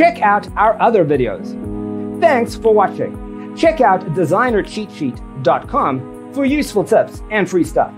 check out our other videos. Thanks for watching. Check out designercheatsheet.com for useful tips and free stuff.